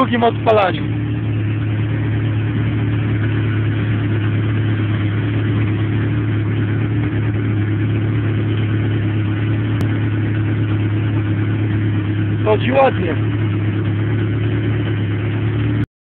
drugim odpalaniu. Chodzi ładnie.